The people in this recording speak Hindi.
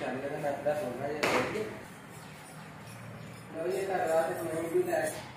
ਚੱਲ तो में अपना सोना ये कर रहा था मैं भी तो